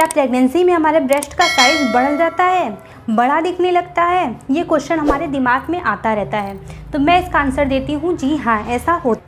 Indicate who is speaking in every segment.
Speaker 1: क्या प्रेगनेंसी में हमारे ब्रेस्ट का साइज़ बढ़ जाता है? बड़ा दिखने लगता है? ये क्वेश्चन हमारे दिमाग में आता रहता है। तो मैं इसका आंसर देती हूँ, जी हाँ ऐसा होता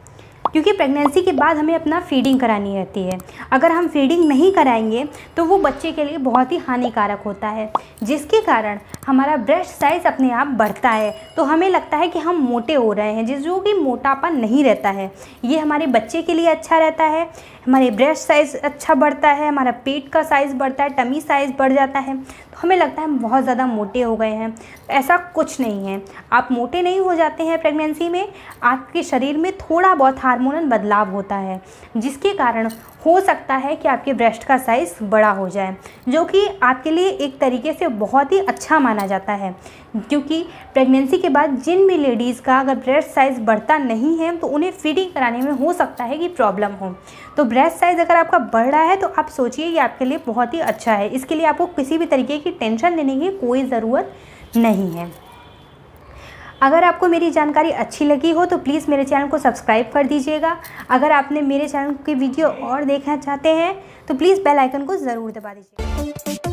Speaker 1: क्योंकि प्रेगनेंसी के बाद हमें अपना फीडिंग करानी रहती है। अगर हम फीडिंग नहीं कराएँगे तो वो बच्चे के लिए बहुत ही हानिकारक होता है। जिसके कारण हमारा ब्रेस्ट साइज़ अपने आप बढ़ता है। तो हमें लगता है कि हम मोटे हो रहे हैं, जिस जो कि मोटापा नहीं रहता है। ये हमारे बच्चे के लिए अच्छा रहता है। हमारे ब्रेस्ट साइज़ अच्छा बढ़ता है, हमारा पेट का साइज़ बढ़ता है टमी साइज़ बढ़ जाता है तो हमें लगता है हम बहुत ज़्यादा मोटे हो गए हैं। तो ऐसा कुछ नहीं है। आप मोटे नहीं हो जाते हैं प्रेगनेंसी में, आपके शरीर में थोड़ा बहुत हार्मोनल बदलाव होता है, जिसके कारण हो सकता है कि आपके ब्रेस्ट का साइज़ बड़ा हो जाए, जो कि आपके लिए एक तरीके से बहुत ही अच्छा माना जाता है। क्योंकि प्रेगनेंसी के बाद जिन भी लेडीज़ का अगर ब्रेस्ट साइज़ बढ़ता नहीं है तो उन्हें फीडिंग कराने में हो सकता है कि प्रॉब्लम हो। तो ब्रेस्ट साइज़ अगर आपका बढ़ रहा है तो आप सोचिए ये आपके लिए बहुत ही अच्छा है। इसके लिए आपको किसी भी तरीके की टेंशन लेने की कोई ज़रूरत नहीं है। अगर आपको मेरी जानकारी अच्छी लगी हो तो प्लीज़ मेरे चैनल को सब्सक्राइब कर दीजिएगा। अगर आपने मेरे चैनल की वीडियो और देखना चाहते हैं तो प्लीज़ बेल आइकन को ज़रूर दबा दीजिएगा।